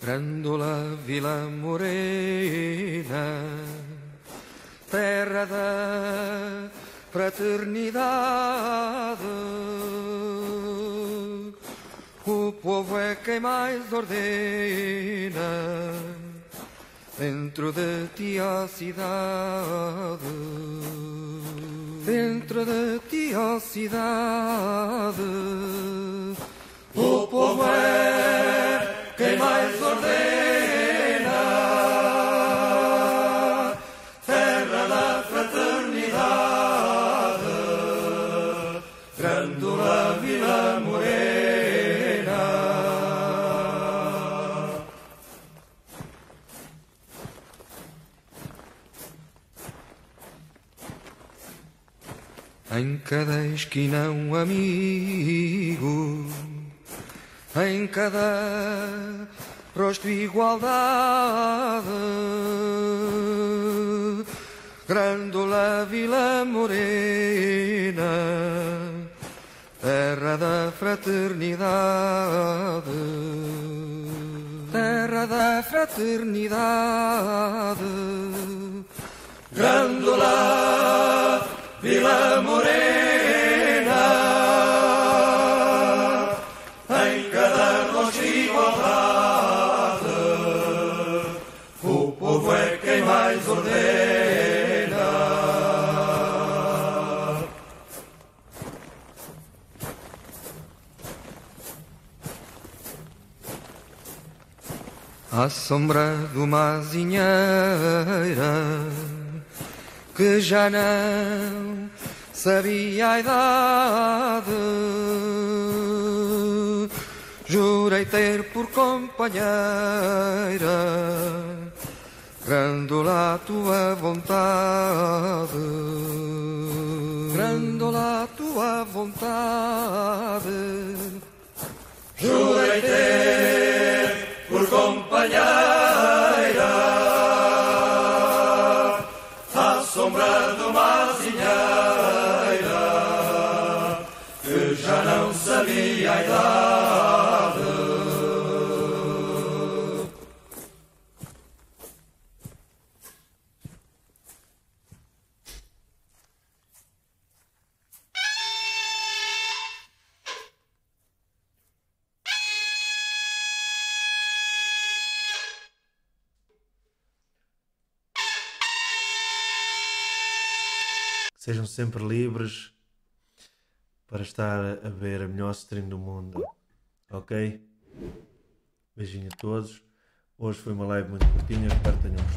Grândola Vila Morena, terra da fraternidade. O povo é quem mais ordena dentro de ti a cidade. Dentro de ti a cidade. Em cada esquina um amigo, em cada rosto igualdade. Grândola Vila Morena, terra da fraternidade, terra da fraternidade. Grândola Vila Morena, em cada rosto igualdade, o povo é quem mais ordena. À sombra de uma azinheira que já não sabia a idade. Jurei ter por companheira Grândola a tua vontade Grândola a tua vontade Jurei ter por companheira sombra uma Sejam sempre livres para estar a ver a melhor stream do mundo. Ok? Beijinho a todos. Hoje foi uma live muito curtinha, espero que tenham?